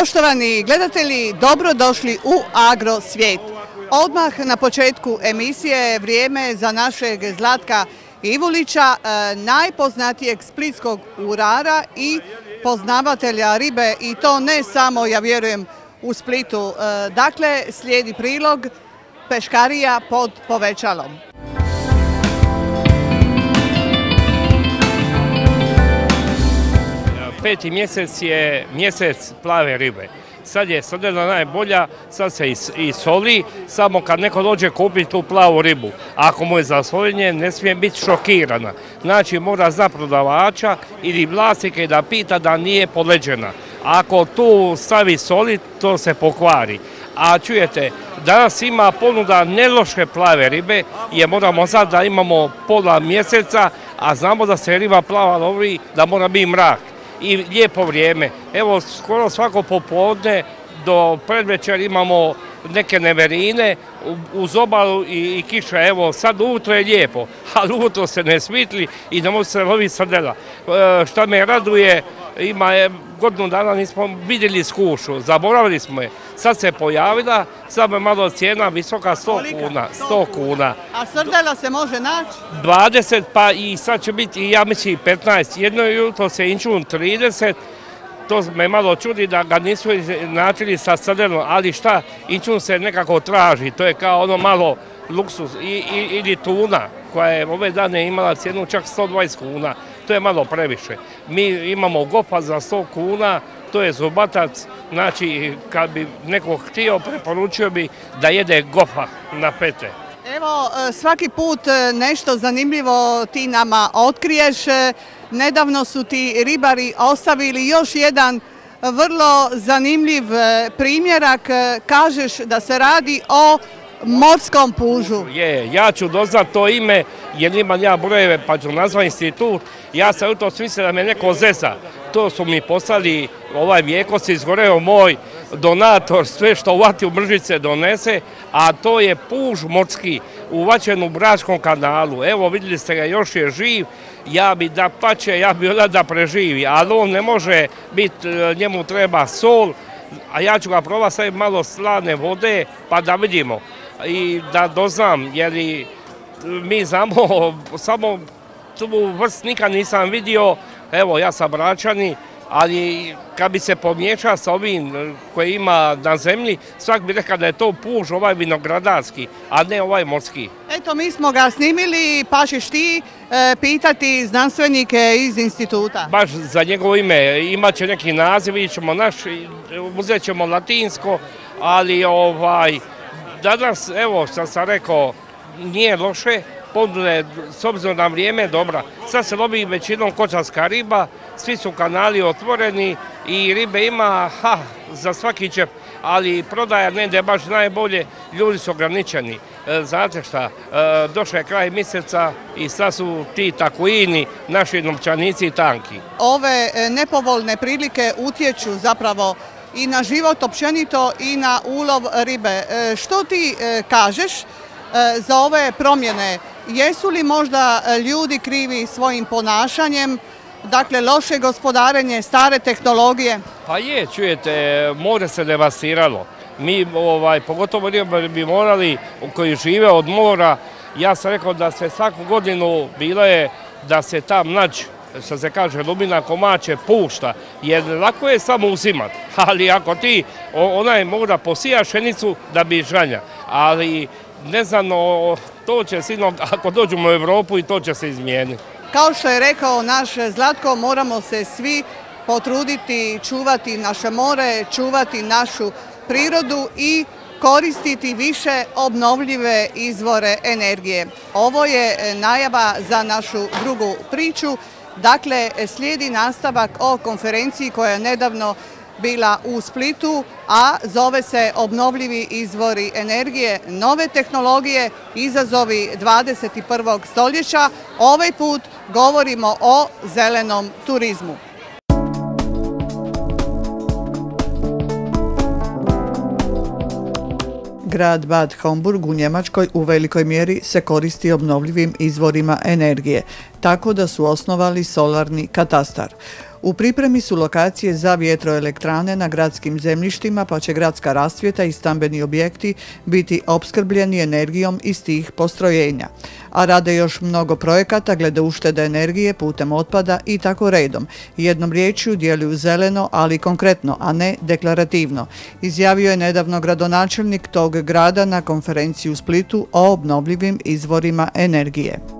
Poštovani gledatelji, dobrodošli u Agrosvijet. Odmah na početku emisije je vrijeme za našeg Zlatka Ivulića, e, najpoznatijeg splitskog urara i poznavatelja ribe i to ne samo, ja vjerujem, u Splitu. E, dakle, slijedi prilog Peškarija pod povećalom. Peti mjesec je mjesec plave ribe. Sad je srdela najbolja, sad se i soli, samo kad neko dođe kupiti tu plavu ribu. Ako mu je za solenje, ne smije biti šokirana. Znači mora zna prodavača ili vlasnike da pita da nije poleđena. Ako tu stavi soli, to se pokvari. A čujete, danas ima ponuda neloše plave ribe, jer moramo sad da imamo pola mjeseca, a znamo da se riba plava lovi, da mora biti mrak i lijepo vrijeme. Evo, skoro svako popodne do predvečer imamo neke neverine uz obalu i, kiša. Evo, sad ujutro je lijepo, ali ujutro se ne svitli i ne može se loviti srdela. E, šta me raduje, ima je godinu dana nismo vidjeli skušu, zaboravili smo je. Sad se pojavila, sad je malo cijena visoka 100 kuna. 100 kuna. A srdela se može naći? 20 pa i sad će biti, ja mislim 15. Jedno jutro se inčun 30, to me malo čudi da ga nisu načili sa srdelom, ali šta, inčun se nekako traži, to je kao ono malo luksus ili tuna koja je ove dane imala cijenu čak 120 kuna to je malo previše. Mi imamo gopa za 100 kuna, to je zubatac, znači kad bi neko htio, preporučio bi da jede gopa na pete. Evo, e, svaki put e, nešto zanimljivo ti nama otkriješ. E, nedavno su ti ribari ostavili još jedan vrlo zanimljiv primjerak. Kažeš da se radi o morskom pužu. Je, ja ću doznat to ime jer imam ja brojeve pa ću nazvati institut. Ja sam u to smislio da me neko zesa. To su mi poslali, ovaj vijeko se izgoreo moj donator, sve što uvati u mržice donese, a to je puž morski uvaćen u Bračkom kanalu. Evo vidjeli ste ga, još je živ, ja bi da pače, ja bi onda da preživi, ali on ne može biti, njemu treba sol, a ja ću ga probati staviti malo slane vode pa da vidimo i da doznam, jer mi znamo, samo tu vrst nikad nisam vidio, evo ja sam bračani, ali kad bi se pomiješao sa ovim koji ima na zemlji, svak bi rekao da je to puž ovaj vinogradarski, a ne ovaj morski. Eto, mi smo ga snimili, pa ćeš ti e, pitati znanstvenike iz instituta. Baš za njegovo ime, imat će neki naziv, ćemo naš, uzet ćemo latinsko, ali ovaj, danas, evo što sam rekao, nije loše, ponude s obzirom na vrijeme dobra. Sad se lobi većinom kočarska riba, svi su kanali otvoreni i ribe ima ha, za svaki čep, ali prodaja ne je baš najbolje, ljudi su ograničeni. E, znate šta, e, došao je kraj mjeseca i sad su ti takuini, naši novčanici tanki. Ove e, nepovoljne prilike utječu zapravo i na život općenito i na ulov ribe. Što ti kažeš za ove promjene? Jesu li možda ljudi krivi svojim ponašanjem, dakle loše gospodarenje, stare tehnologije? Pa je, čujete, more se devastiralo. Mi, ovaj, pogotovo bi morali, koji žive od mora, ja sam rekao da se svaku godinu bilo je da se tam nađ što se kaže, lubina komače pušta, jer lako je samo uzimat, ali ako ti, onaj mora posija šenicu da bi žanja, ali ne znam, to će sino, ako dođemo u Europu i to će se izmijeniti. Kao što je rekao naš Zlatko, moramo se svi potruditi čuvati naše more, čuvati našu prirodu i koristiti više obnovljive izvore energije. Ovo je najava za našu drugu priču. Dakle, slijedi nastavak o konferenciji koja je nedavno bila u Splitu, a zove se Obnovljivi izvori energije, nove tehnologije, izazovi 21. stoljeća. Ovaj put govorimo o zelenom turizmu. Grad Bad Homburg u Njemačkoj u velikoj mjeri se koristi obnovljivim izvorima energije, tako da su osnovali solarni katastar. U pripremi su lokacije za vjetroelektrane na gradskim zemljištima, pa će gradska rastvjeta i stambeni objekti biti opskrbljeni energijom iz tih postrojenja. A rade još mnogo projekata glede uštede energije putem otpada i tako redom. Jednom riječju djeluju zeleno, ali konkretno, a ne deklarativno. Izjavio je nedavno gradonačelnik tog grada na konferenciji u Splitu o obnovljivim izvorima energije.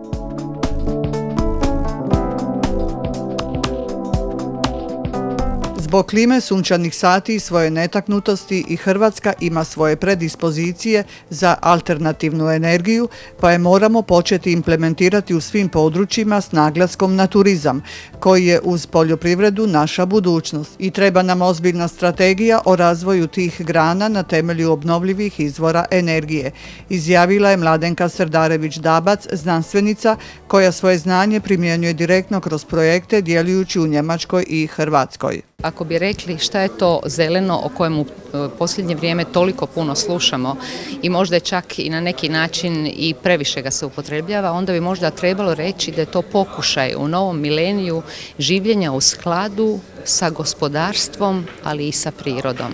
Zbog klime sunčanih sati i svoje netaknutosti i Hrvatska ima svoje predispozicije za alternativnu energiju, pa je moramo početi implementirati u svim područjima s naglaskom na turizam, koji je uz poljoprivredu naša budućnost i treba nam ozbiljna strategija o razvoju tih grana na temelju obnovljivih izvora energije, izjavila je Mladenka Srdarević-Dabac, znanstvenica koja svoje znanje primjenjuje direktno kroz projekte djelujući u Njemačkoj i Hrvatskoj. Ako bi rekli šta je to zeleno o kojemu e, posljednje vrijeme toliko puno slušamo i možda je čak i na neki način i previše ga se upotrebljava, onda bi možda trebalo reći da je to pokušaj u novom mileniju življenja u skladu sa gospodarstvom, ali i sa prirodom.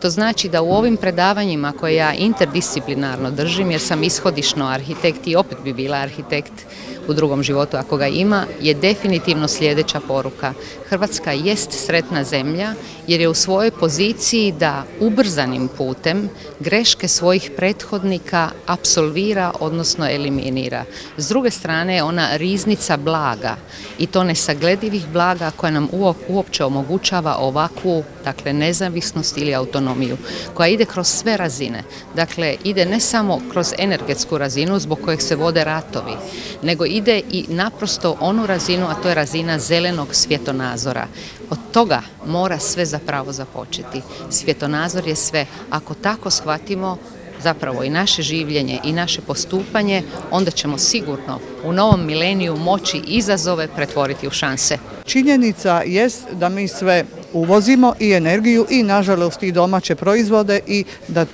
To znači da u ovim predavanjima koje ja interdisciplinarno držim, jer sam ishodišno arhitekt i opet bi bila arhitekt u drugom životu ako ga ima, je definitivno sljedeća poruka. Hrvatska jest sretna zemlja jer je u svojoj poziciji da ubrzanim putem greške svojih prethodnika apsolvira, odnosno eliminira. S druge strane je ona riznica blaga i to nesagledivih blaga koja nam uopće omogućava ovakvu dakle nezavisnost ili autonomiju koja ide kroz sve razine. Dakle, ide ne samo kroz energetsku razinu zbog kojeg se vode ratovi, nego ide i naprosto onu razinu, a to je razina zelenog svjetonazora. Od toga mora sve zapravo započeti. Svjetonazor je sve. Ako tako shvatimo, zapravo i naše življenje i naše postupanje, onda ćemo sigurno u novom mileniju moći izazove pretvoriti u šanse. Činjenica jest da mi sve uvozimo i energiju i nažalost i domaće proizvode i da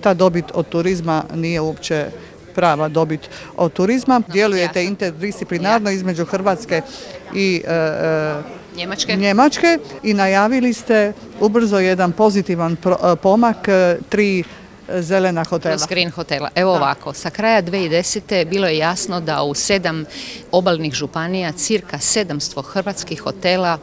ta dobit od turizma nije uopće prava dobit od turizma. Djelujete interdisciplinarno između Hrvatske i e, e, Njemačke. Njemačke i najavili ste ubrzo jedan pozitivan pomak tri zelena hotela. Plus green hotela. Evo ovako, sa kraja 2010. bilo je jasno da u sedam obalnih županija cirka 700 hrvatskih hotela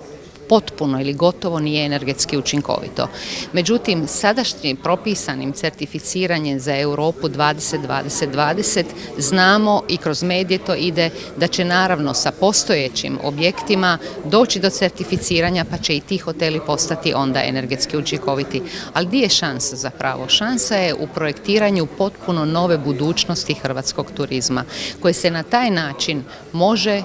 potpuno ili gotovo nije energetski učinkovito. Međutim, sadašnjim propisanim certificiranjem za Europu 2020-2020 znamo i kroz medije to ide da će naravno sa postojećim objektima doći do certificiranja pa će i ti hoteli postati onda energetski učinkoviti. Ali gdje je šansa zapravo? Šansa je u projektiranju potpuno nove budućnosti hrvatskog turizma koje se na taj način može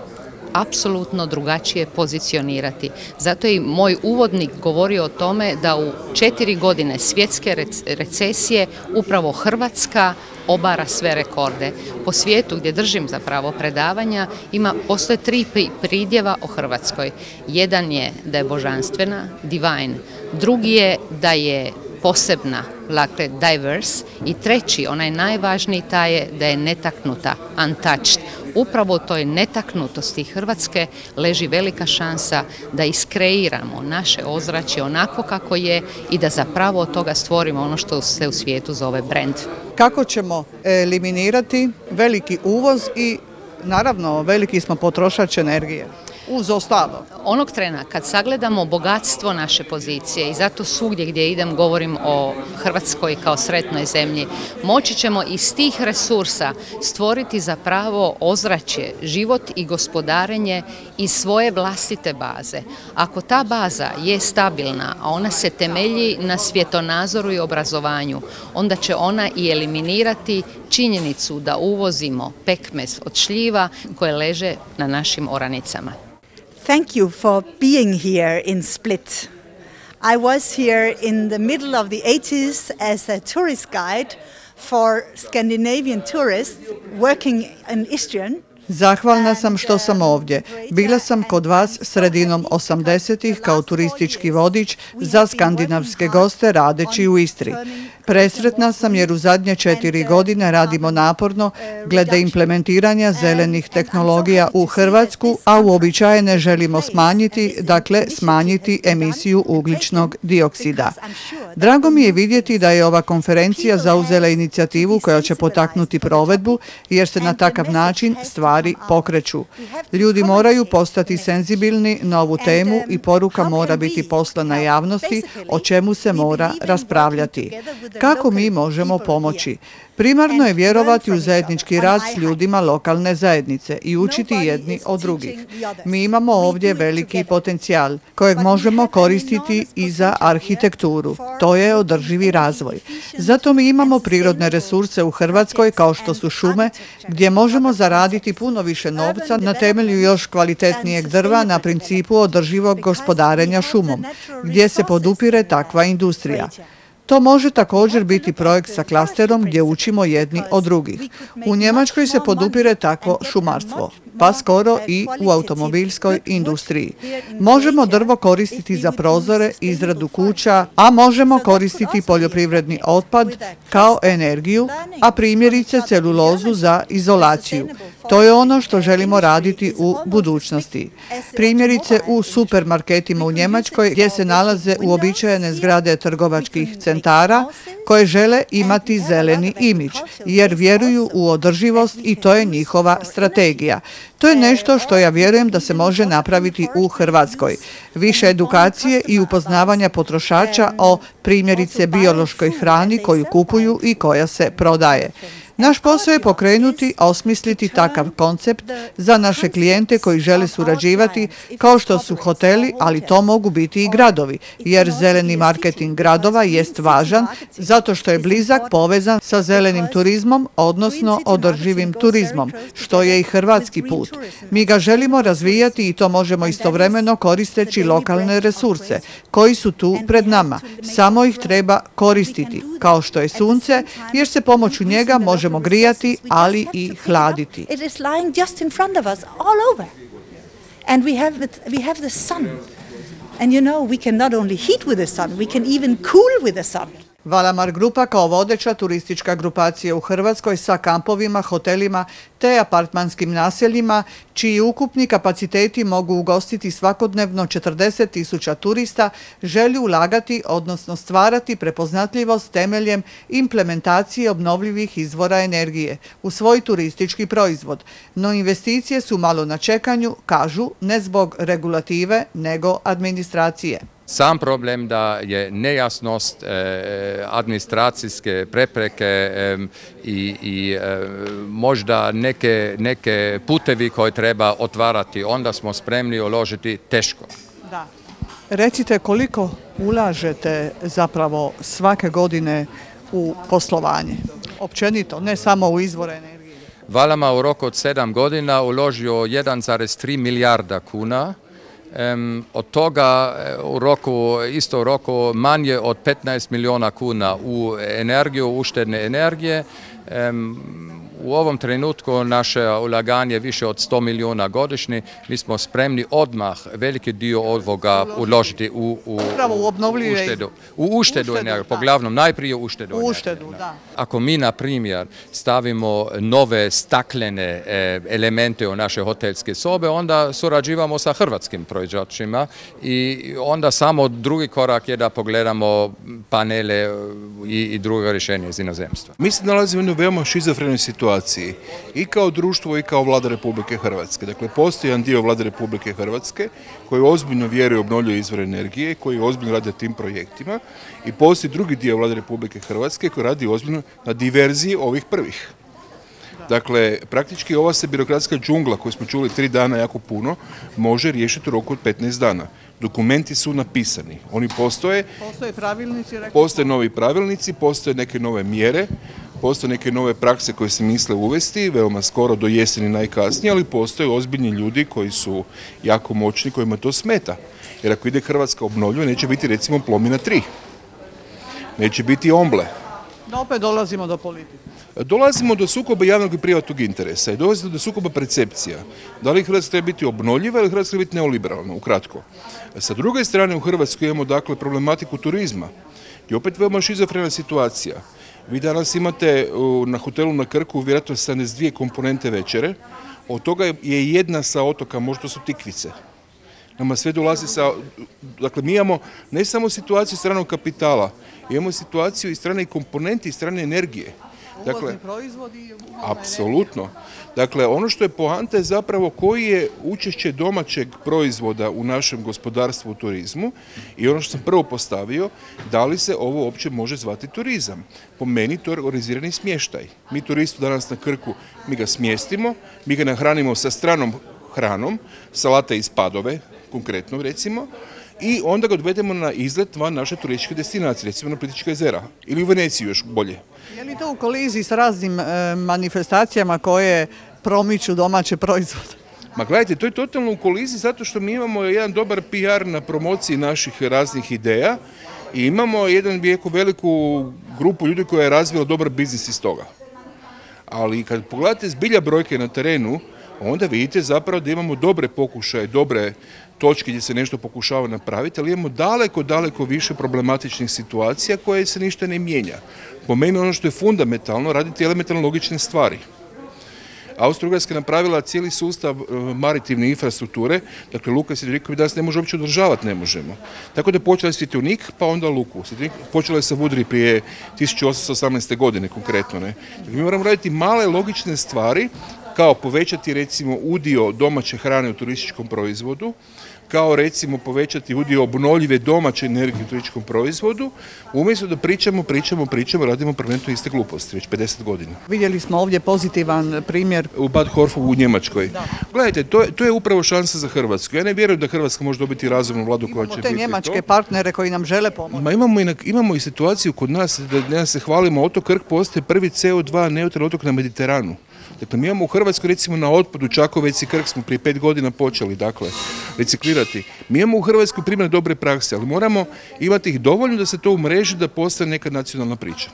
apsolutno drugačije pozicionirati. Zato je i moj uvodnik govorio o tome da u četiri godine svjetske recesije upravo Hrvatska obara sve rekorde. Po svijetu gdje držim zapravo predavanja ima, postoje tri pridjeva o Hrvatskoj. Jedan je da je božanstvena, divine. Drugi je da je posebna, dakle diverse i treći, onaj najvažniji taj je da je netaknuta, untouched. Upravo toj netaknutosti Hrvatske leži velika šansa da iskreiramo naše ozračje onako kako je i da zapravo od toga stvorimo ono što se u svijetu zove brand. Kako ćemo eliminirati veliki uvoz i naravno veliki smo potrošač energije? Uz ostalo. Onog trena kad sagledamo bogatstvo naše pozicije i zato svugdje gdje idem govorim o Hrvatskoj kao sretnoj zemlji, moći ćemo iz tih resursa stvoriti zapravo ozračje, život i gospodarenje iz svoje vlastite baze. Ako ta baza je stabilna, a ona se temelji na svjetonazoru i obrazovanju, onda će ona i eliminirati činjenicu da uvozimo pekmez od šljiva koje leže na našim oranicama. Thank you for being here in Split. I was here in the middle of the 80s as a tourist guide for Scandinavian tourists working in Istrian Zahvalna sam što sam ovdje. Bila sam kod vas sredinom 80-ih kao turistički vodič za skandinavske goste radeći u Istri. Presretna sam jer u zadnje četiri godine radimo naporno glede implementiranja zelenih tehnologija u Hrvatsku, a uobičajene želimo smanjiti, dakle smanjiti emisiju ugljičnog dioksida. Drago mi je vidjeti da je ova konferencija zauzela inicijativu koja će potaknuti provedbu jer se na takav način stvari pokreću. Ljudi moraju postati senzibilni na ovu temu i poruka mora biti poslana javnosti o čemu se mora raspravljati. Kako mi možemo pomoći? Primarno je vjerovati u zajednički rad s ljudima lokalne zajednice i učiti jedni od drugih. Mi imamo ovdje veliki potencijal kojeg možemo koristiti i za arhitekturu. To je održivi razvoj. Zato mi imamo prirodne resurse u Hrvatskoj kao što su šume gdje možemo zaraditi puno više novca na temelju još kvalitetnijeg drva na principu održivog gospodarenja šumom gdje se podupire takva industrija. To može također biti projekt sa klasterom gdje učimo jedni od drugih. U Njemačkoj se podupire takvo šumarstvo, pa skoro i u automobilskoj industriji. Možemo drvo koristiti za prozore, izradu kuća, a možemo koristiti poljoprivredni otpad kao energiju, a primjerice celulozu za izolaciju. To je ono što želimo raditi u budućnosti. Primjerice u supermarketima u Njemačkoj gdje se nalaze uobičajene zgrade trgovačkih centara koje žele imati zeleni imidž jer vjeruju u održivost i to je njihova strategija. To je nešto što ja vjerujem da se može napraviti u Hrvatskoj. Više edukacije i upoznavanja potrošača o primjerice biološkoj hrani koju kupuju i koja se prodaje. Naš posao je pokrenuti, osmisliti takav koncept za naše klijente koji žele surađivati kao što su hoteli, ali to mogu biti i gradovi, jer zeleni marketing gradova jest važan zato što je blizak povezan sa zelenim turizmom, odnosno održivim turizmom, što je i hrvatski put. Mi ga želimo razvijati i to možemo istovremeno koristeći lokalne resurse koji su tu pred nama. Samo ih treba koristiti, kao što je sunce, jer se pomoću njega može možemo grijati, ali i hladiti. It is lying just in front of us, all over. And we have, it, we have the sun. And you know, we can not only heat with the sun, we can even cool with the sun. Valamar Grupa kao vodeća turistička grupacija u Hrvatskoj sa kampovima, hotelima te apartmanskim naseljima, čiji ukupni kapaciteti mogu ugostiti svakodnevno 40 tisuća turista, želi ulagati, odnosno stvarati prepoznatljivost temeljem implementacije obnovljivih izvora energije u svoj turistički proizvod. No investicije su malo na čekanju, kažu, ne zbog regulative, nego administracije. Sam problem da je nejasnost e, administracijske prepreke i, i e, možda neke, neke putevi koje treba otvarati, onda smo spremni uložiti teško. Da. Recite koliko ulažete zapravo svake godine u poslovanje? Općenito, ne samo u izvore energije. Valama u roku od sedam godina uložio 1,3 milijarda kuna od toga e, u roku, isto u roku manje od 15 milijuna kuna u energiju, uštedne energije. U ovom trenutku naše ulaganje je više od 100 milijuna godišnji. Mi smo spremni odmah veliki dio ovoga uložiti u, u, uštedu. U uštedu energije, poglavnom najprije u uštedu, uštedu da. Ako mi, na primjer, stavimo nove staklene e, elemente u naše hotelske sobe, onda surađivamo sa hrvatskim proizvođačima i onda samo drugi korak je da pogledamo panele i, i druga rješenja iz inozemstva. Mi se nalazimo u veoma šizofrenoj situaciji situaciji i kao društvo i kao vlada Republike Hrvatske. Dakle, postoji jedan dio vlade Republike Hrvatske koji ozbiljno vjeruje u obnovljive izvore energije, koji ozbiljno radi tim projektima i postoji drugi dio vlade Republike Hrvatske koji radi ozbiljno na diverziji ovih prvih. Dakle, praktički ova se birokratska džungla koju smo čuli tri dana jako puno može riješiti u roku od 15 dana. Dokumenti su napisani, oni postoje. Postoje pravilnici? Postoje novi pravilnici, postoje neke nove mjere, Postoje neke nove prakse koje se misle uvesti, veoma skoro do jeseni najkasnije, ali postoje ozbiljni ljudi koji su jako moćni, kojima to smeta. Jer ako ide Hrvatska obnovljiva, neće biti recimo Plomina 3. Neće biti Omble. Da opet dolazimo do politike. dolazimo do sukoba javnog i privatnog interesa i dolazimo do sukoba percepcija. Da li Hrvatska treba biti obnoljiva ili Hrvatska treba biti neoliberalna, ukratko. Sa druge strane u Hrvatskoj imamo dakle problematiku turizma i opet veoma šizofrena situacija. Vi danas imate na hotelu na Krku vjerojatno 72 komponente večere, od toga je jedna sa otoka, možda su tikvice. Nama sve dolazi sa, dakle mi imamo ne samo situaciju stranog kapitala, imamo situaciju i strane komponenti i strane energije. Dakle, proizvodi Apsolutno. Dakle, ono što je poanta je zapravo koji je učešće domaćeg proizvoda u našem gospodarstvu u turizmu i ono što sam prvo postavio, da li se ovo uopće može zvati turizam. Po meni to je organizirani smještaj. Mi turistu danas na Krku, mi ga smjestimo, mi ga nahranimo sa stranom hranom, salate iz padove, konkretno recimo, i onda ga odvedemo na izlet van naše turističke destinacije, recimo na Plitička jezera ili u Veneciju još bolje. Je li to u koliziji s raznim e, manifestacijama koje promiču domaće proizvode? Ma gledajte, to je totalno u koliziji zato što mi imamo jedan dobar PR na promociji naših raznih ideja i imamo jedan veliku grupu ljudi koja je razvila dobar biznis iz toga. Ali kad pogledate zbilja brojke na terenu, onda vidite zapravo da imamo dobre pokušaje, dobre točke gdje se nešto pokušava napraviti, ali imamo daleko, daleko više problematičnih situacija koje se ništa ne mijenja. Po meni ono što je fundamentalno, raditi elementarno logične stvari. Austro-Ugarska je napravila cijeli sustav e, maritivne infrastrukture, dakle Luka i Svjetlikovi danas ne može uopće održavati, ne možemo. Tako da je počela Svjetljonik, pa onda Luku. Počela je sa Vudri prije 1818. godine konkretno. Ne? Dakle, mi moramo raditi male logične stvari kao povećati recimo udio domaće hrane u turističkom proizvodu, kao recimo povećati udio obnovljive domaće energije u turističkom proizvodu, umjesto da pričamo, pričamo, pričamo, radimo prvenstveno iste gluposti, već 50 godina. Vidjeli smo ovdje pozitivan primjer. U Bad Horfu u Njemačkoj. Gledajte, to je, to je upravo šansa za Hrvatsku. Ja ne vjerujem da Hrvatska može dobiti razumnu vladu koja će te biti njemačke partnere koji nam žele pomoći. Ma imamo i, imamo i situaciju kod nas, da ne se hvalimo, otok Krk postaje prvi CO2 neutralan otok na Mediteranu. Dakle, mi imamo u Hrvatskoj recimo na otpadu Čakovec i Krk smo prije pet godina počeli dakle, reciklirati. Mi imamo u Hrvatskoj primjer dobre prakse, ali moramo imati ih dovoljno da se to umreži da postane neka nacionalna priča.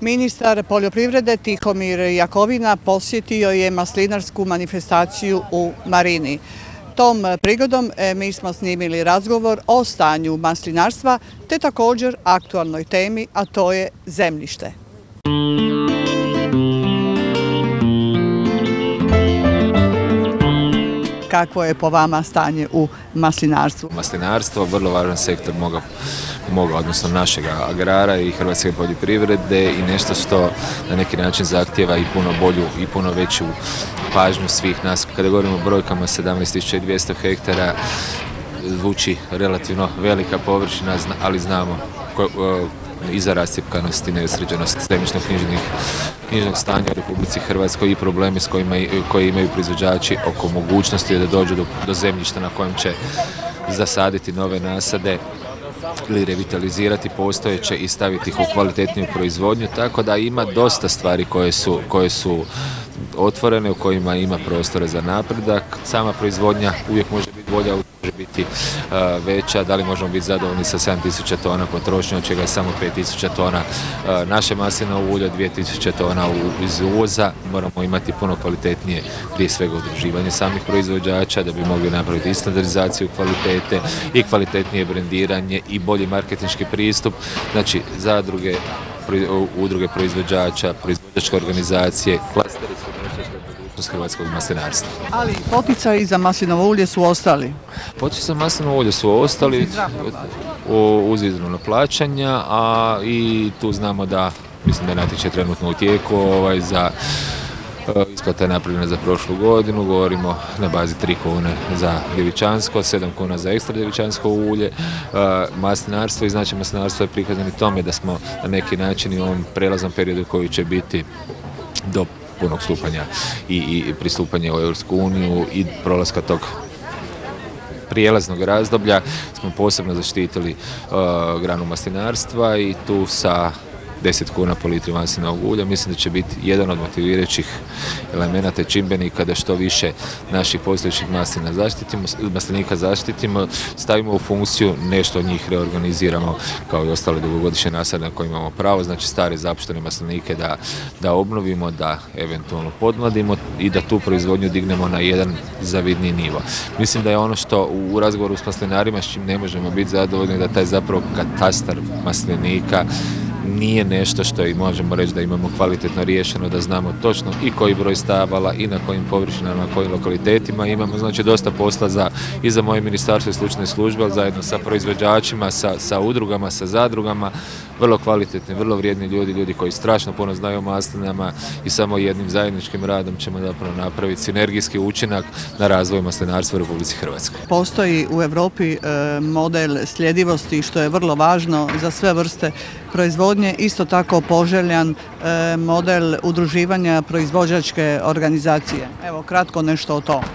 Ministar poljoprivrede Tihomir Jakovina posjetio je maslinarsku manifestaciju u Marini. Tom prigodom e, mi smo snimili razgovor o stanju maslinarstva te također aktualnoj temi, a to je zemljište. Kakvo je po vama stanje u maslinarstvu? Maslinarstvo, vrlo važan sektor moga, moga odnosno našeg agrara i hrvatske poljoprivrede i nešto što na neki način zahtjeva i puno bolju i puno veću pažnju svih nas. Kada govorimo o brojkama 17.200 hektara, zvuči relativno velika površina, ali znamo za rascjepkanost i neusređenost zemljišno knjižnog stanja u Republici Hrvatskoj i problemi s kojima, koji imaju proizvođači oko mogućnosti da dođu do, do zemljišta na kojem će zasaditi nove nasade ili revitalizirati postojeće i staviti ih u kvalitetniju proizvodnju, tako da ima dosta stvari koje su, koje su otvorene, u kojima ima prostora za napredak. Sama proizvodnja uvijek može biti bolja, može biti e, veća, da li možemo biti zadovoljni sa 7000 tona potrošnje, od čega je samo 5000 tona uh, naše maslinovo ulje, 2000 tona iz uvoza. Moramo imati puno kvalitetnije, prije svega udruživanje samih proizvođača, da bi mogli napraviti i standardizaciju kvalitete i kvalitetnije brendiranje i bolji marketinški pristup. Znači, zadruge, udruge proizvođača, proizvođačke organizacije, klasteri su budućnost hrvatskog maslinarstva. Ali poticaji za maslinovo ulje su ostali? Poticaji za maslinovo ulje su ostali uz izravno plaćanja, a i tu znamo da, mislim da je natječaj trenutno u tijeku ovaj, za e, Isplata je napravljena za prošlu godinu, govorimo na bazi 3 kune za djevičansko, 7 kuna za ekstra djevičansko ulje, e, maslinarstvo i znači maslinarstvo je prikazano i tome da smo na neki način i u ovom prelaznom periodu koji će biti do punog stupanja i, i pristupanja u Europsku i prolaska tog prijelaznog razdoblja smo posebno zaštitili uh, granu maslinarstva i tu sa 10 kuna po litri maslinovog ulja. Mislim da će biti jedan od motivirajućih elemenata čimbenika da što više naših postojećih maslina zaštitimo, maslinika zaštitimo, stavimo u funkciju, nešto od njih reorganiziramo kao i ostale dugogodišnje nasade na koje imamo pravo, znači stare zapuštene maslinike da, da obnovimo, da eventualno podmladimo i da tu proizvodnju dignemo na jedan zavidniji nivo. Mislim da je ono što u razgovoru s maslinarima s čim ne možemo biti zadovoljni da taj zapravo katastar maslinika nije nešto što i možemo reći da imamo kvalitetno riješeno, da znamo točno i koji broj stabala i na kojim površinama, na kojim lokalitetima imamo. Znači dosta posla za, i za moje ministarstvo i slučne službe, zajedno sa proizvođačima, sa, sa udrugama, sa zadrugama, vrlo kvalitetni, vrlo vrijedni ljudi, ljudi koji strašno puno znaju o maslinama i samo jednim zajedničkim radom ćemo zapravo napraviti sinergijski učinak na razvoj maslinarstva u Republici Hrvatskoj. Postoji u Europi e, model sljedivosti što je vrlo važno za sve vrste proizvodnje, isto tako poželjan e, model udruživanja proizvođačke organizacije. Evo kratko nešto o tome.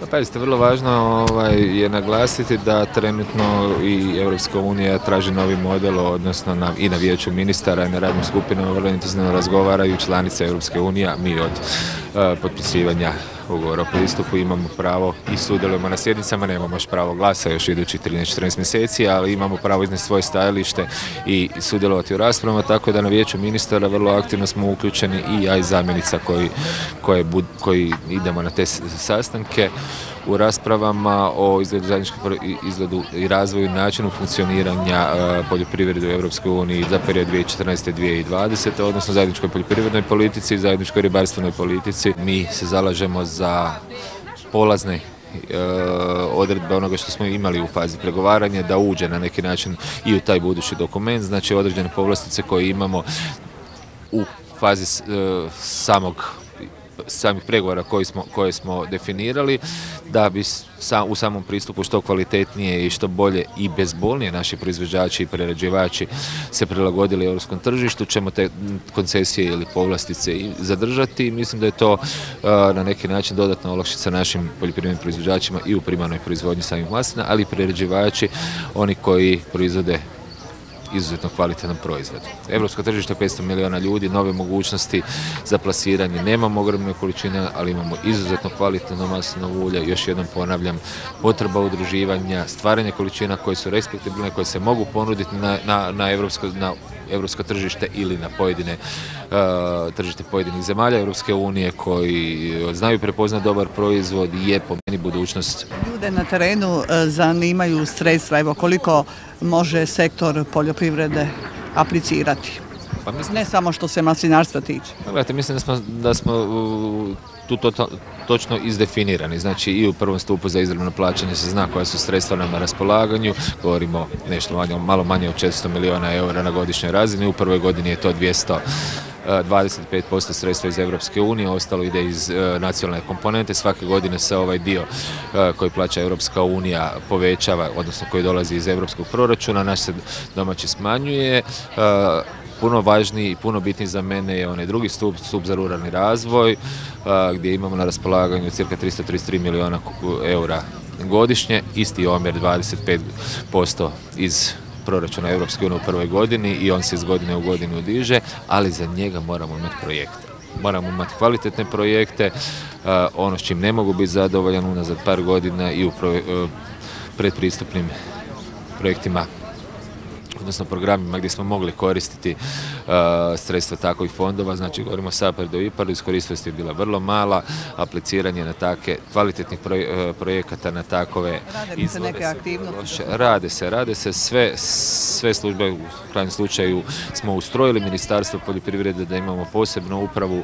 Pa pazite, vrlo važno ovaj, je naglasiti da trenutno i Europska unija traži novi model, odnosno i na vijeću ministara i na radnim skupinama vrlo intenzivno razgovaraju članice Europske unije, mi od uh, potpisivanja ugovora o pristupu imamo pravo i sudjelujemo na sjednicama, nemamo još pravo glasa još idućih 13-14 mjeseci, ali imamo pravo iznesti svoje stajalište i sudjelovati u raspravama, tako da na vijeću ministara vrlo aktivno smo uključeni i ja i zamjenica koji, koje, koji idemo na te sastanke u raspravama o izgledu i razvoju načinu funkcioniranja e, poljoprivrede u Europskoj uniji za period 2014-2020, odnosno zajedničkoj poljoprivrednoj politici i zajedničkoj ribarstvenoj politici. Mi se zalažemo za polazne e, odredbe onoga što smo imali u fazi pregovaranja da uđe na neki način i u taj budući dokument, znači određene povlastice koje imamo u fazi e, samog samih pregovora koji smo, koje smo definirali da bi u samom pristupu što kvalitetnije i što bolje i bezbolnije naši proizvođači i prerađivači se prilagodili europskom tržištu, ćemo te koncesije ili povlastice i zadržati. Mislim da je to na neki način dodatna olakšica našim poljoprivrednim proizvođačima i u primarnoj proizvodnji samih maslina, ali i prerađivači, oni koji proizvode izuzetno kvalitetan proizvod. Europsko tržište 500 milijuna ljudi, nove mogućnosti za plasiranje, nemamo ogromne količine, ali imamo izuzetno kvalitetno maslinovo ulje, još jednom ponavljam, potreba udruživanja, stvaranje količina koje su respektabilne, koje se mogu ponuditi na, na, na, evropsko, na europsko tržište ili na pojedine uh, tržište pojedinih zemalja Europske unije koji znaju prepoznati dobar proizvod je po meni budućnost. Ljude na terenu e, zanimaju sredstva, evo koliko može sektor poljoprivrede aplicirati? Pa mislim, ne samo što se maslinarstva tiče. Pa gledajte, mislim da smo, da smo tu to, točno izdefinirani. Znači i u prvom stupu za izravno plaćanje se zna koja su sredstva nam na raspolaganju. Govorimo nešto manje, malo manje od 400 milijuna eura na godišnjoj razini. U prvoj godini je to 200 25% sredstva iz Europske unije, ostalo ide iz e, nacionalne komponente. Svake godine se ovaj dio e, koji plaća Europska unija povećava, odnosno koji dolazi iz europskog proračuna, naš se domaći smanjuje. E, puno važniji i puno bitniji za mene je onaj drugi stup, stup za ruralni razvoj, gdje imamo na raspolaganju cirka 333 milijuna eura godišnje, isti omjer 25% iz proračuna Europske unije u prvoj godini i on se iz godine u godinu diže, ali za njega moramo imati projekte. Moramo imati kvalitetne projekte, ono s čim ne mogu biti zadovoljan unazad par godina i u predpristupnim projektima odnosno programima gdje smo mogli koristiti uh, sredstva takvih fondova, znači govorimo SAPAR do IPAR, iskoristivost je bila vrlo mala, apliciranje na take kvalitetnih uh, projekata na takove Rade se neke aktivnosti? Rade se, rade se. Sve, sve službe u krajnjem slučaju smo ustrojili Ministarstvo poljoprivrede da imamo posebnu upravu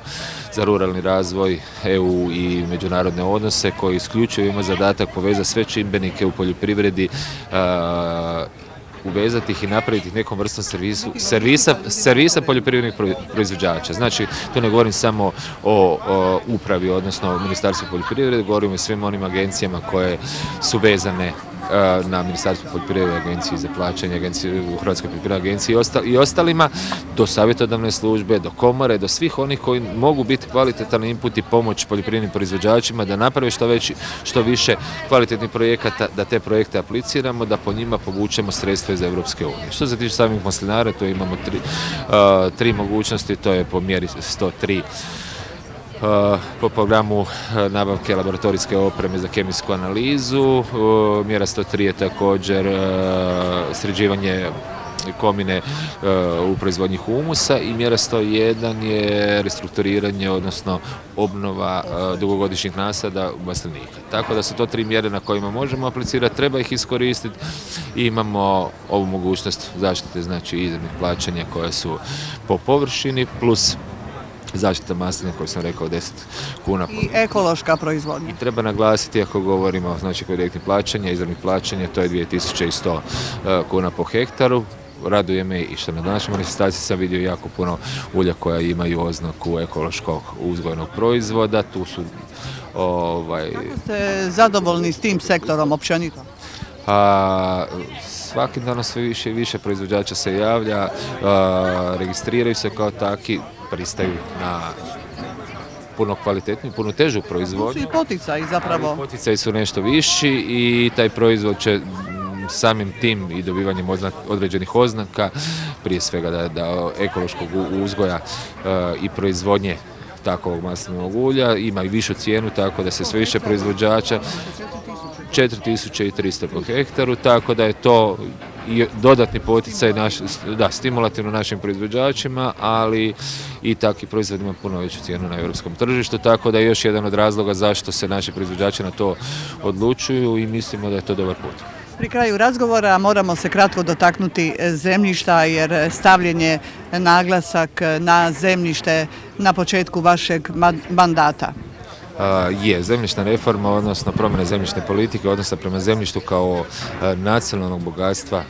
za ruralni razvoj EU i međunarodne odnose koji isključivo ima zadatak povezati sve čimbenike u poljoprivredi uh, uvezati ih i napraviti ih nekom vrstom servisu, servisa, servisa poljoprivrednih proizvođača. Znači, tu ne govorim samo o, upravi, odnosno o Ministarstvu poljoprivrede, govorim o svim onim agencijama koje su vezane na Ministarstvu poljoprivrede, agenciji za plaćanje, agenciji u Hrvatskoj poljoprivrednoj agenciji i ostalima, do savjetodavne službe, do komore, do svih onih koji mogu biti kvalitetan input i pomoć poljoprivrednim proizvođačima da naprave što, veći, što više kvalitetnih projekata, da te projekte apliciramo, da po njima povučemo sredstva iz Europske unije. Što se tiče samih maslinara, to imamo tri, tri mogućnosti, to je po mjeri 103 po programu nabavke laboratorijske opreme za kemijsku analizu. Mjera 103 je također sređivanje komine u proizvodnji humusa i mjera 101 je restrukturiranje, odnosno obnova dugogodišnjih nasada maslinika. Tako da su to tri mjere na kojima možemo aplicirati, treba ih iskoristiti i imamo ovu mogućnost zaštite znači izravnih plaćanja koja su po površini plus zaštita masline koju sam rekao 10 kuna. I ekološka proizvodnja. I treba naglasiti ako govorimo znači kod direktnih plaćanja, izravnih plaćanja, to je 2100 e, kuna po hektaru. Raduje me i što na današnjoj manifestaciji sam vidio jako puno ulja koja imaju oznaku ekološkog uzgojnog proizvoda. Tu su ovaj... Kako ste zadovoljni s tim sektorom općenito? A, svakim danom sve više i više proizvođača se javlja, registriraju se kao taki, pristaju na puno kvalitetniju, puno težu proizvodnju. i poticaji zapravo. Poticaji su nešto viši i taj proizvod će samim tim i dobivanjem određenih oznaka, prije svega da, da ekološkog uzgoja i proizvodnje takovog maslinovog ulja ima i višu cijenu tako da se sve više proizvođača 4300 po hektaru, tako da je to i dodatni poticaj naš, da, stimulativno našim proizvođačima, ali i takvi proizvod ima puno veću cijenu na europskom tržištu, tako da je još jedan od razloga zašto se naši proizvođači na to odlučuju i mislimo da je to dobar put. Pri kraju razgovora moramo se kratko dotaknuti zemljišta jer stavljen naglasak na zemljište na početku vašeg mandata je zemljišna reforma, odnosno promjena zemljišne politike, odnosno prema zemljištu kao nacionalnog bogatstva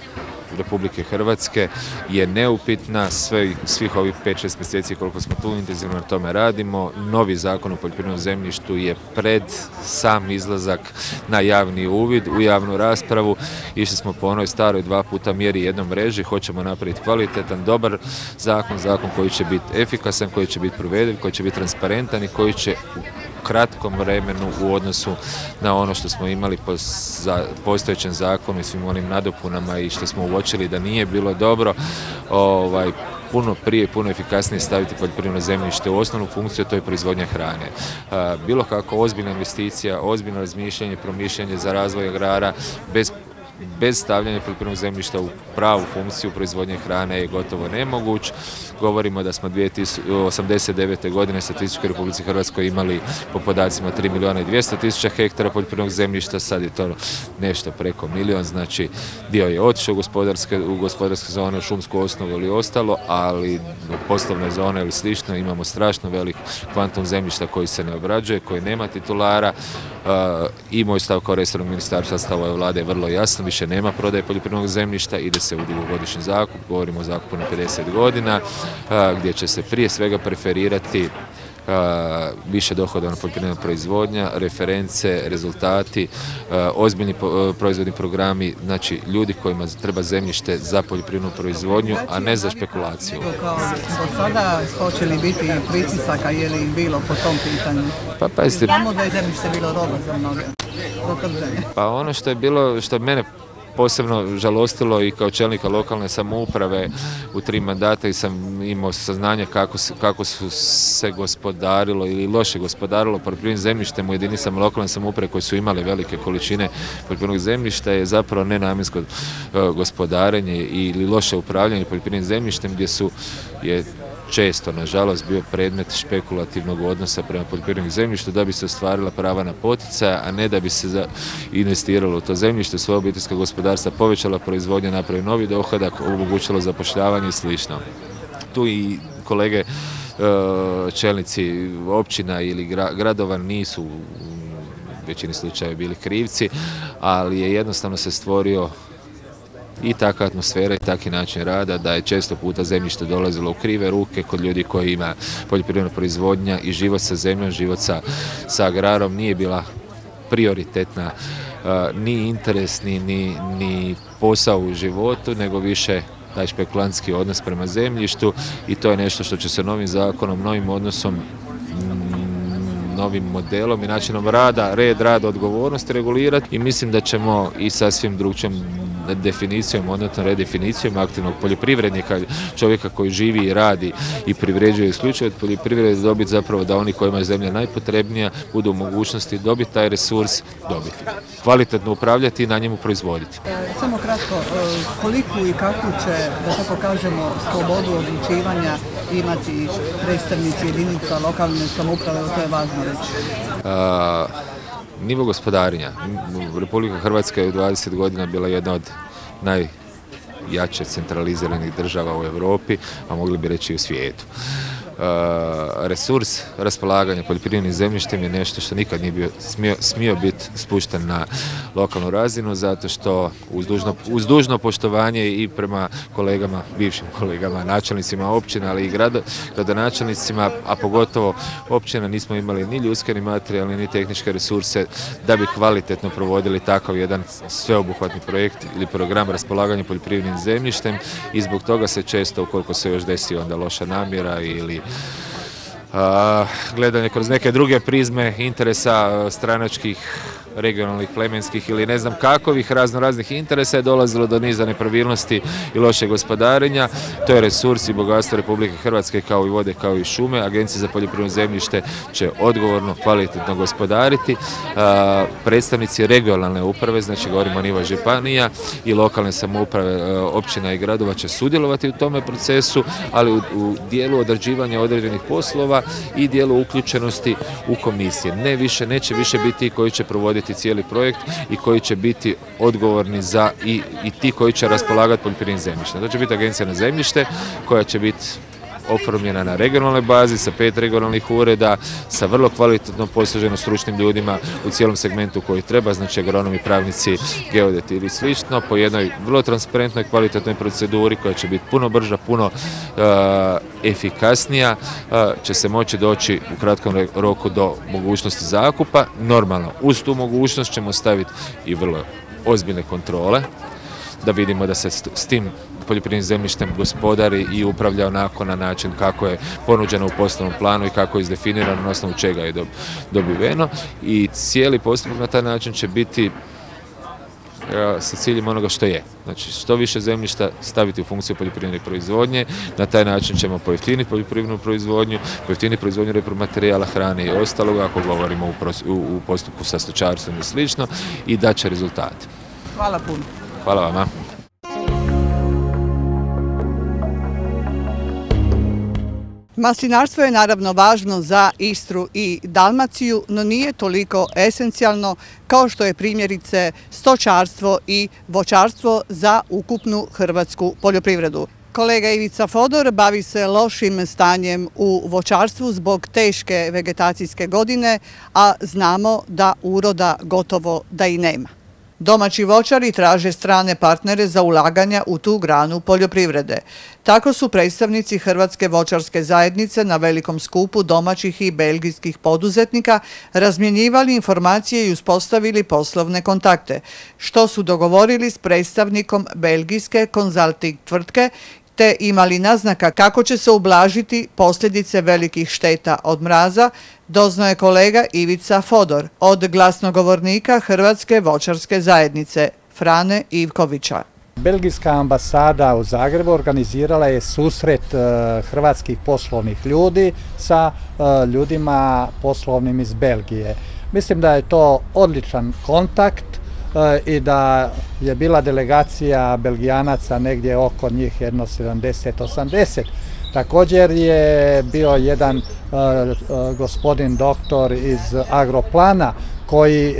Republike Hrvatske je neupitna sve, svih ovih 5-6 mjeseci koliko smo tu intenzivno na tome radimo. Novi zakon o poljoprivrednom zemljištu je pred sam izlazak na javni uvid, u javnu raspravu. Išli smo po onoj staroj dva puta mjeri jednom mreži, hoćemo napraviti kvalitetan, dobar zakon, zakon koji će biti efikasan, koji će biti provediv, koji će biti transparentan i koji će kratkom vremenu u odnosu na ono što smo imali po za postojećem zakonu i svim onim nadopunama i što smo uočili da nije bilo dobro, ovaj, puno prije, puno efikasnije staviti poljoprivredno zemljište u osnovnu funkciju, to je proizvodnja hrane. Bilo kako ozbiljna investicija, ozbiljno razmišljanje, promišljanje za razvoj agrara, bez bez stavljanja poljoprivrednog zemljišta u pravu funkciju proizvodnje hrane je gotovo nemoguć. Govorimo da smo 1989. godine statističkoj Republici Hrvatskoj imali po podacima 3 milijuna i 200 tisuća hektara poljoprivrednog zemljišta, sad je to nešto preko milion, znači dio je otišao u gospodarske, u zone, u šumsku osnovu ili ostalo, ali u poslovne zone ili slično imamo strašno velik kvantum zemljišta koji se ne obrađuje, koji nema titulara i moj stav kao resornog ministarstva stava je vlade vrlo jasno, više nema prodaje poljoprivrednog zemljišta, ide se u dugogodišnji zakup, govorimo o zakupu na 50 godina, gdje će se prije svega preferirati više dohodovna poljoprivredna proizvodnja, reference, rezultati, ozbiljni proizvodni programi, znači ljudi kojima treba zemljište za poljoprivrednu proizvodnju, a ne za špekulaciju. Kao do sada hoće li biti pritisaka, je li bilo po tom pitanju? Pa pa Znamo da je zemljište bilo roba za mnoge. Pa ono što je bilo, što mene posebno žalostilo i kao čelnika lokalne samouprave u tri mandata i sam imao saznanje kako, kako su se gospodarilo ili loše gospodarilo poljoprivrednim zemljištem u jedinicama lokalne samouprave koje su imale velike količine poljoprivrednog zemljišta je zapravo nenamjensko e, gospodarenje ili loše upravljanje poljoprivrednim zemljištem gdje su je često, nažalost, bio predmet špekulativnog odnosa prema poljoprivrednom zemljištu da bi se ostvarila prava na poticaja, a ne da bi se investiralo u to zemljište, svoje obiteljska gospodarstva, povećala proizvodnja, napravi novi dohodak, omogućilo zapošljavanje i slično. Tu i kolege e, čelnici općina ili gradova nisu u većini slučajeva bili krivci, ali je jednostavno se stvorio i takva atmosfera i takvi način rada da je često puta zemljište dolazilo u krive ruke kod ljudi koji ima poljoprivredna proizvodnja i život sa zemljom, život sa, sa agrarom nije bila prioritetna ni interes, ni, ni, ni posao u životu, nego više taj špekulantski odnos prema zemljištu i to je nešto što će se novim zakonom, novim odnosom novim modelom i načinom rada, red, rad, odgovornost regulirati i mislim da ćemo i sasvim drugčijom definicijom, odnosno redefinicijom aktivnog poljoprivrednika, čovjeka koji živi i radi i privređuje isključivo od poljoprivrede dobiti zapravo da oni kojima je zemlja najpotrebnija budu u mogućnosti dobiti taj resurs, dobiti. Kvalitetno upravljati i na njemu proizvoditi. E, samo kratko, e, koliko i kakvu će, da tako kažemo, slobodu odlučivanja imati predstavnici jedinica lokalne samouprave, to je važno reći? Nivo gospodarenja. Republika Hrvatska je u 20 godina bila jedna od najjače centraliziranih država u Europi, a mogli bi reći i u svijetu. Eh, resurs raspolaganja poljoprivrednim zemljištem je nešto što nikad nije bio, smio, smio biti spušten na lokalnu razinu zato što uz dužno, uz dužno poštovanje i prema kolegama, bivšim kolegama, načelnicima općina, ali i gradonačelnicima, a pogotovo općina nismo imali ni ljudske, ni materijalne, ni tehničke resurse da bi kvalitetno provodili takav jedan sveobuhvatni projekt ili program raspolaganja poljoprivrednim zemljištem i zbog toga se često, ukoliko se još desi onda loša namjera ili gledanje kroz neke druge prizme interesa stranačkih regionalnih, plemenskih ili ne znam kakovih razno raznih interesa je dolazilo do niza nepravilnosti i loše gospodarenja. To je resurs i bogatstvo Republike Hrvatske kao i vode, kao i šume. Agencija za poljoprivredno zemljište će odgovorno, kvalitetno gospodariti. Predstavnici regionalne uprave, znači govorimo o nivo županija i lokalne samouprave općina i gradova će sudjelovati u tome procesu, ali u, dijelu određivanja određenih poslova i dijelu uključenosti u komisije. Ne više, neće više biti koji će provoditi cijeli projekt i koji će biti odgovorni za i, i ti koji će raspolagati poljoprivrednim zemljištem. To će biti agencija na zemljište koja će biti oformljena na regionalnoj bazi sa pet regionalnih ureda, sa vrlo kvalitetno posluženo stručnim ljudima u cijelom segmentu koji treba, znači agronomi, pravnici, geodeti ili slično, po jednoj vrlo transparentnoj kvalitetnoj proceduri koja će biti puno brža, puno uh, efikasnija, uh, će se moći doći u kratkom roku do mogućnosti zakupa. Normalno, uz tu mogućnost ćemo staviti i vrlo ozbiljne kontrole, da vidimo da se s tim poljoprivrednim zemljištem gospodari i upravlja onako na način kako je ponuđeno u poslovnom planu i kako je izdefinirano na osnovu čega je dobiveno i cijeli postupak na taj način će biti e, sa ciljem onoga što je. Znači što više zemljišta staviti u funkciju poljoprivredne proizvodnje, na taj način ćemo pojeftiniti poljoprivrednu proizvodnju, pojeftiniti proizvodnju repromaterijala, hrane i ostalog, ako govorimo u, postupku sa stočarstvom i slično, i da će rezultate. Hvala puno. Hvala vama. Maslinarstvo je naravno važno za Istru i Dalmaciju, no nije toliko esencijalno kao što je primjerice stočarstvo i voćarstvo za ukupnu hrvatsku poljoprivredu. Kolega Ivica Fodor bavi se lošim stanjem u voćarstvu zbog teške vegetacijske godine, a znamo da uroda gotovo da i nema. Domaći voćari traže strane partnere za ulaganja u tu granu poljoprivrede. Tako su predstavnici Hrvatske voćarske zajednice na velikom skupu domaćih i belgijskih poduzetnika razmjenjivali informacije i uspostavili poslovne kontakte, što su dogovorili s predstavnikom belgijske konzulting tvrtke te imali naznaka kako će se ublažiti posljedice velikih šteta od mraza, dozno je kolega Ivica Fodor od glasnogovornika Hrvatske vočarske zajednice Frane Ivkovića. Belgijska ambasada u Zagrebu organizirala je susret e, hrvatskih poslovnih ljudi sa e, ljudima poslovnim iz Belgije. Mislim da je to odličan kontakt i da je bila delegacija Belgijanaca negdje oko njih jedno 70-80. Također je bio jedan e, e, gospodin doktor iz Agroplana koji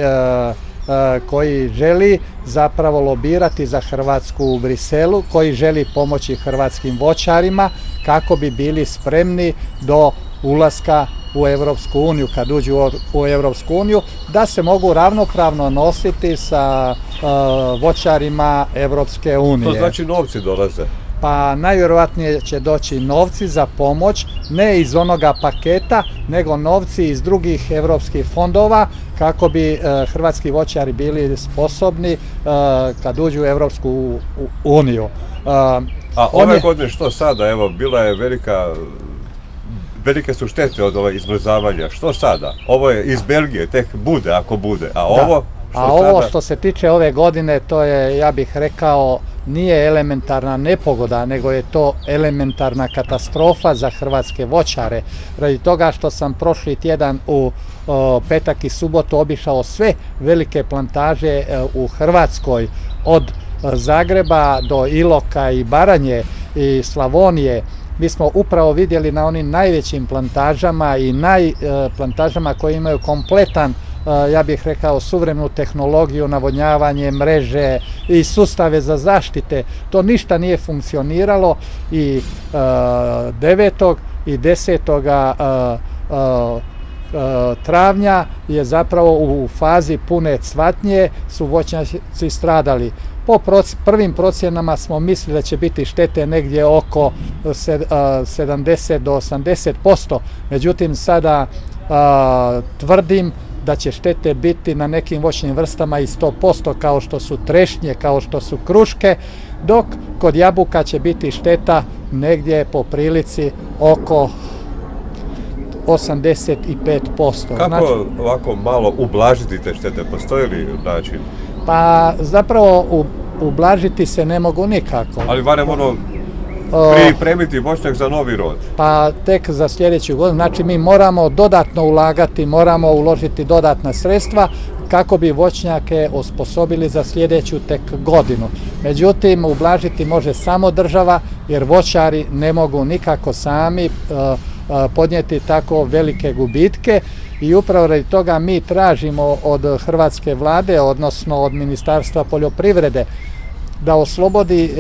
koji želi zapravo lobirati za Hrvatsku u Briselu, koji želi pomoći hrvatskim voćarima kako bi bili spremni do ulaska u Europsku uniju, kad uđu u Europsku uniju, da se mogu ravnopravno nositi sa uh, voćarima Europske unije. To znači novci dolaze? pa najvjerojatnije će doći novci za pomoć, ne iz onoga paketa, nego novci iz drugih europskih fondova kako bi e, hrvatski voćari bili sposobni e, kad uđu u Europsku uniju. E, A ove godine što sada? Evo, bila je velika velike su štete od ove izmrzavanja. Što sada? Ovo je iz Belgije, tek bude ako bude. A ovo što A ovo što se tiče ove godine, to je, ja bih rekao, nije elementarna nepogoda, nego je to elementarna katastrofa za hrvatske voćare. Radi toga što sam prošli tjedan u petak i subotu obišao sve velike plantaže e, u Hrvatskoj od Zagreba do Iloka i Baranje i Slavonije. Mi smo upravo vidjeli na onim najvećim plantažama i najplantažama e, koje imaju kompletan ja bih rekao suvremenu tehnologiju, navodnjavanje, mreže i sustave za zaštite. To ništa nije funkcioniralo i 9. i 10. travnja je zapravo u fazi pune cvatnje su voćnjaci stradali. Po prvim procjenama smo mislili da će biti štete negdje oko 70 do 80%, međutim sada tvrdim da će štete biti na nekim voćnim vrstama i 100% kao što su trešnje, kao što su kruške, dok kod jabuka će biti šteta negdje po prilici oko 85%. Kako znači, ovako malo ublažiti te štete? Postoji li način? Pa zapravo ublažiti se ne mogu nikako. Ali barem ono pripremiti voćnjak za novi rod? Pa tek za sljedeću godinu. Znači mi moramo dodatno ulagati, moramo uložiti dodatna sredstva kako bi voćnjake osposobili za sljedeću tek godinu. Međutim, ublažiti može samo država jer voćari ne mogu nikako sami e, podnijeti tako velike gubitke i upravo radi toga mi tražimo od Hrvatske vlade, odnosno od Ministarstva poljoprivrede, da oslobodi e,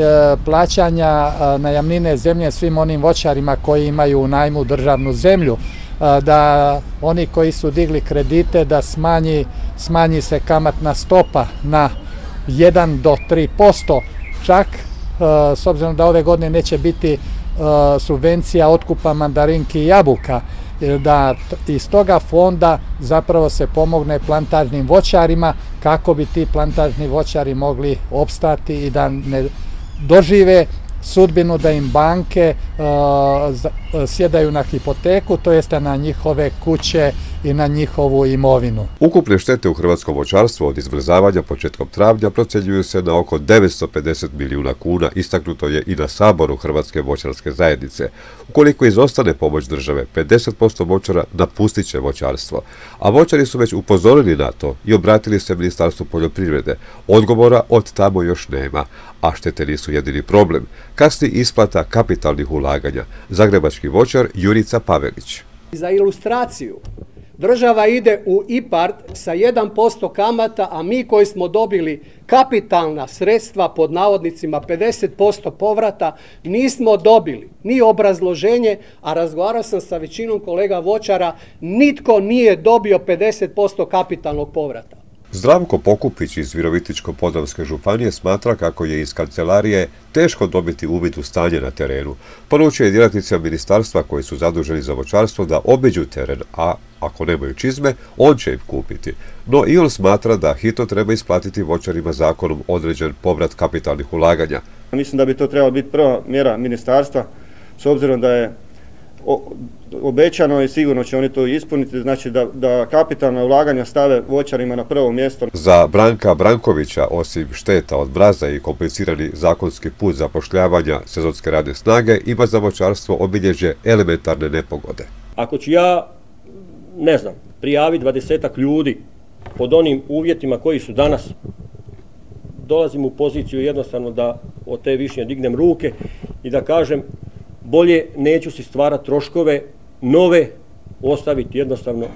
plaćanja e, najamnine zemlje svim onim voćarima koji imaju u najmu državnu zemlju, e, da oni koji su digli kredite da smanji, smanji se kamatna stopa na 1 do 3%, čak s obzirom da ove godine neće biti subvencija otkupa mandarinki i jabuka, da iz toga fonda zapravo se pomogne plantažnim voćarima kako bi ti plantažni voćari mogli opstati i da ne dožive sudbinu da im banke sjedaju na hipoteku, to jeste na njihove kuće i na njihovu imovinu. Ukupne štete u hrvatskom voćarstvu od izmrzavanja početkom travnja procjenjuju se na oko 950 milijuna kuna, istaknuto je i na saboru Hrvatske voćarske zajednice. Ukoliko izostane pomoć države, 50% voćara napustit će voćarstvo, a voćari su već upozorili na to i obratili se Ministarstvu poljoprivrede. Odgovora od tamo još nema, a štete nisu jedini problem. Kasni isplata kapitalnih ulaganja. Zagrebački voćar Jurica Pavelić. Za ilustraciju, Država ide u IPART sa 1% kamata, a mi koji smo dobili kapitalna sredstva pod navodnicima 50% povrata nismo dobili ni obrazloženje, a razgovarao sam sa većinom kolega voćara, nitko nije dobio 50% kapitalnog povrata. Zdravko Pokupić iz Virovitičko-Podravske županije smatra kako je iz kancelarije teško dobiti uvid u stanje na terenu. Poručuje djelatnicima ministarstva koji su zaduženi za voćarstvo da obiđu teren, a ako nemaju čizme, on će im kupiti. No i on smatra da hito treba isplatiti voćarima zakonom određen povrat kapitalnih ulaganja. Mislim da bi to trebala biti prva mjera ministarstva, s obzirom da je obećano i sigurno će oni to ispuniti, znači da, da kapitalna ulaganja stave voćarima na prvo mjesto. Za Branka Brankovića, osim šteta od braza i komplicirani zakonski put zapošljavanja sezonske radne snage, ima za voćarstvo obilježje elementarne nepogode. Ako ću ja, ne znam, prijaviti dvadesetak ljudi pod onim uvjetima koji su danas, dolazim u poziciju jednostavno da od te višnje dignem ruke i da kažem bolje neću si stvarati troškove nove ostaviti jednostavno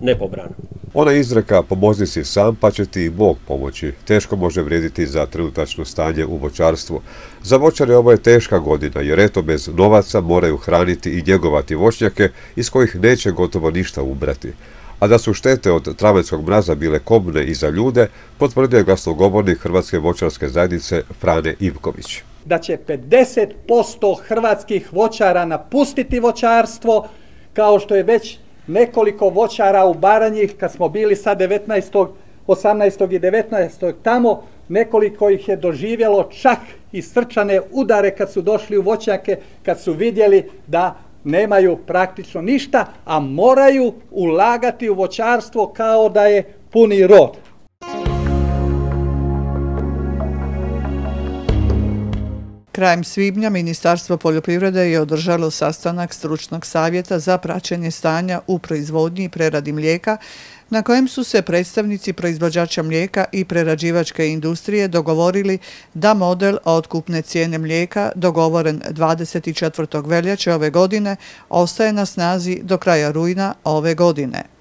nepobrano. Ona izreka pomozi si sam pa će ti i Bog pomoći. Teško može vrijediti za trenutačno stanje u voćarstvu. Za voćare ovo je teška godina jer eto bez novaca moraju hraniti i njegovati voćnjake iz kojih neće gotovo ništa ubrati. A da su štete od travenskog mraza bile kobne i za ljude, potvrdio je glasnogovornik Hrvatske voćarske zajednice Frane Ivković. Da će 50% hrvatskih voćara napustiti voćarstvo, kao što je već nekoliko voćara u Baranji, kad smo bili sa 19. 18. i 19. tamo, nekoliko ih je doživjelo čak i srčane udare kad su došli u voćnjake, kad su vidjeli da nemaju praktično ništa, a moraju ulagati u voćarstvo kao da je puni rod. Krajem svibnja Ministarstvo poljoprivrede je održalo sastanak stručnog savjeta za praćenje stanja u proizvodnji i preradi mlijeka na kojem su se predstavnici proizvođača mlijeka i prerađivačke industrije dogovorili da model otkupne cijene mlijeka dogovoren 24. veljače ove godine ostaje na snazi do kraja rujna ove godine.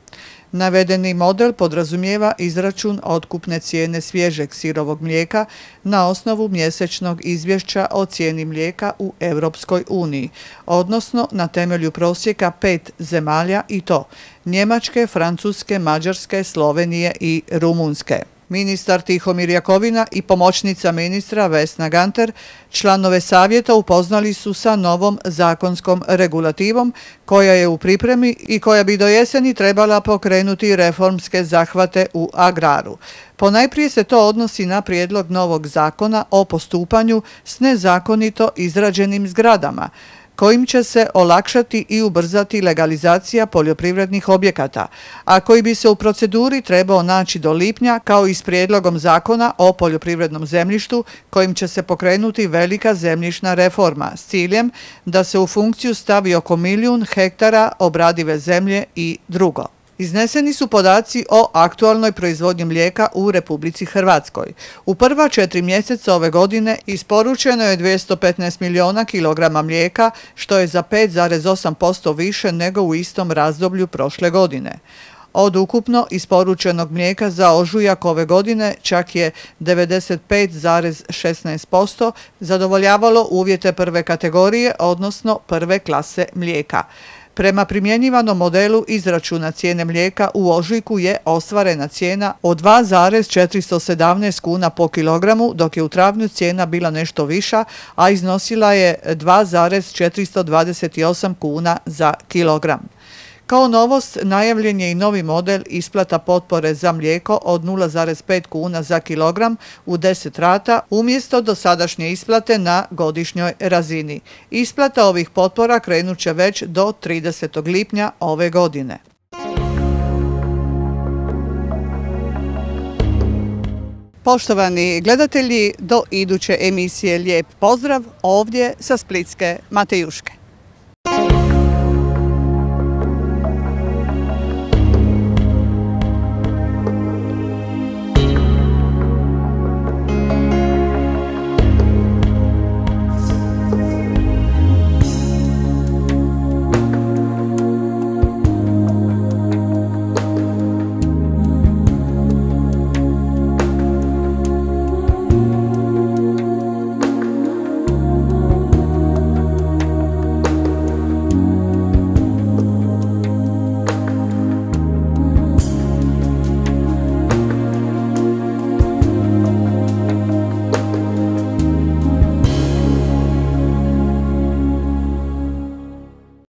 Navedeni model podrazumijeva izračun otkupne cijene svježeg sirovog mlijeka na osnovu mjesečnog izvješća o cijeni mlijeka u Europskoj uniji, odnosno na temelju prosjeka pet zemalja i to Njemačke, Francuske, Mađarske, Slovenije i Rumunske. Ministar Tihomir Jakovina i pomoćnica ministra Vesna Ganter članove savjeta upoznali su sa novom zakonskom regulativom koja je u pripremi i koja bi do jeseni trebala pokrenuti reformske zahvate u agraru. Ponajprije se to odnosi na prijedlog novog zakona o postupanju s nezakonito izrađenim zgradama, kojim će se olakšati i ubrzati legalizacija poljoprivrednih objekata, a koji bi se u proceduri trebao naći do lipnja kao i s prijedlogom zakona o poljoprivrednom zemljištu kojim će se pokrenuti velika zemljišna reforma s ciljem da se u funkciju stavi oko milijun hektara obradive zemlje i drugo. Izneseni su podaci o aktualnoj proizvodnji mlijeka u Republici Hrvatskoj. U prva četiri mjeseca ove godine isporučeno je 215 miliona kilograma mlijeka, što je za 5,8% više nego u istom razdoblju prošle godine. Od ukupno isporučenog mlijeka za ožujak ove godine čak je 95,16% zadovoljavalo uvjete prve kategorije, odnosno prve klase mlijeka. Prema primjenjivanom modelu izračuna cijene mlijeka u ožujku je ostvarena cijena od 2,417 kuna po kilogramu, dok je u travnju cijena bila nešto viša, a iznosila je 2,428 kuna za kilogram. Kao novost najavljen je i novi model isplata potpore za mlijeko od 0,5 kuna za kilogram u 10 rata umjesto dosadašnje isplate na godišnjoj razini. Isplata ovih potpora krenut će već do 30. lipnja ove godine. Poštovani gledatelji, do iduće emisije Lijep pozdrav ovdje sa Splitske Matejuške.